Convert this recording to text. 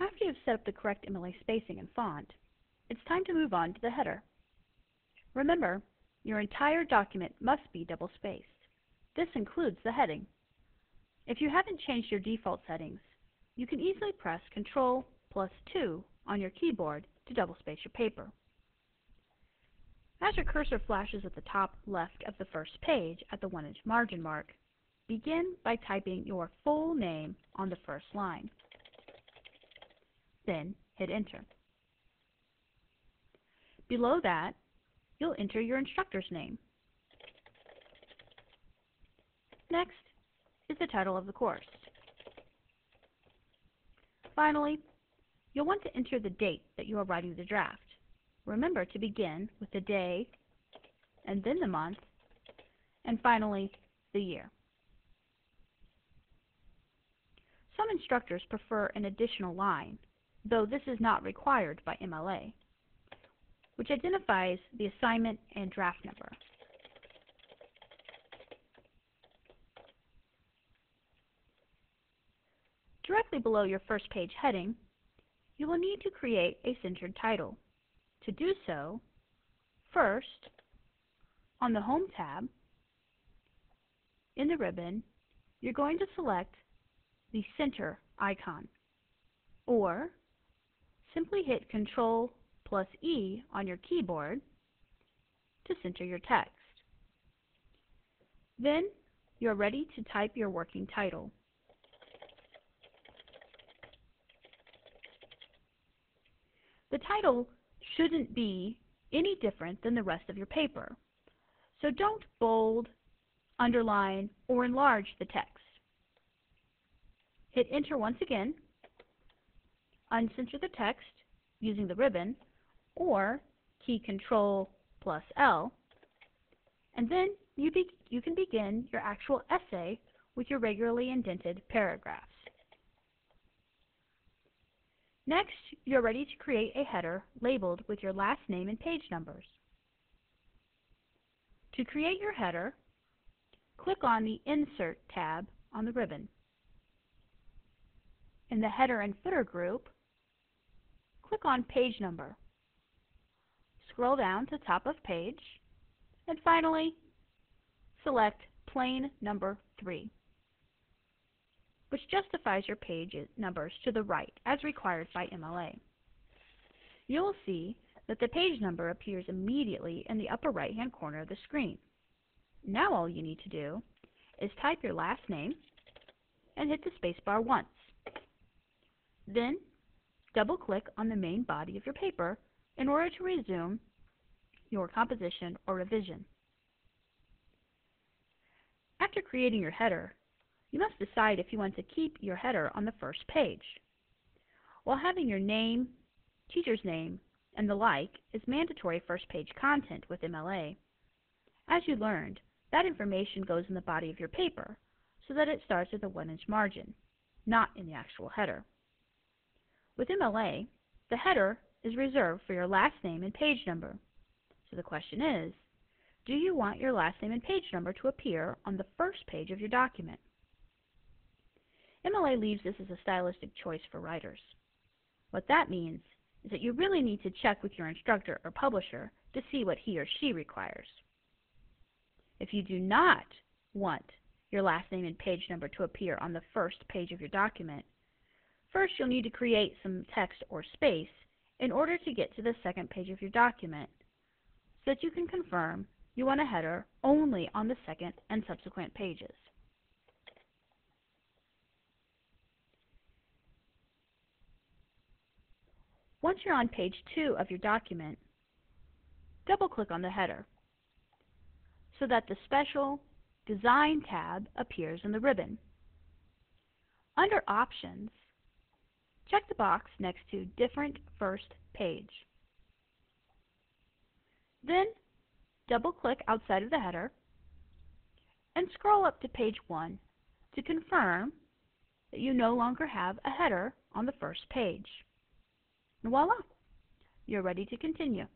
After you've set up the correct MLA spacing and font, it's time to move on to the header. Remember, your entire document must be double-spaced. This includes the heading. If you haven't changed your default settings, you can easily press Ctrl plus 2 on your keyboard to double-space your paper. As your cursor flashes at the top left of the first page at the 1-inch margin mark, begin by typing your full name on the first line. Then hit Enter. Below that, you'll enter your instructor's name. Next is the title of the course. Finally, you'll want to enter the date that you are writing the draft. Remember to begin with the day, and then the month, and finally the year. Some instructors prefer an additional line, though this is not required by MLA, which identifies the assignment and draft number. Directly below your first page heading, you will need to create a centered title. To do so, first, on the Home tab, in the ribbon, you're going to select the center icon, or simply hit Control plus E on your keyboard to center your text. Then you're ready to type your working title. The title shouldn't be any different than the rest of your paper, so don't bold, underline, or enlarge the text. Hit Enter once again, uncenter the text using the ribbon, or key Control plus L, and then you, you can begin your actual essay with your regularly indented paragraphs. Next, you're ready to create a header labeled with your last name and page numbers. To create your header, click on the Insert tab on the ribbon. In the Header and Footer group, click on Page Number. Scroll down to top of page, and finally, select Plain Number 3 which justifies your page numbers to the right as required by MLA. You will see that the page number appears immediately in the upper right hand corner of the screen. Now all you need to do is type your last name and hit the spacebar once. Then double click on the main body of your paper in order to resume your composition or revision. After creating your header, you must decide if you want to keep your header on the first page. While having your name, teacher's name, and the like is mandatory first page content with MLA, as you learned, that information goes in the body of your paper so that it starts at the 1-inch margin, not in the actual header. With MLA, the header is reserved for your last name and page number. So the question is, do you want your last name and page number to appear on the first page of your document? MLA leaves this as a stylistic choice for writers. What that means is that you really need to check with your instructor or publisher to see what he or she requires. If you do not want your last name and page number to appear on the first page of your document, first you'll need to create some text or space in order to get to the second page of your document so that you can confirm you want a header only on the second and subsequent pages. Once you're on page 2 of your document, double-click on the header so that the special Design tab appears in the ribbon. Under Options, check the box next to Different First Page. Then, double-click outside of the header and scroll up to page 1 to confirm that you no longer have a header on the first page. And voila! You're ready to continue.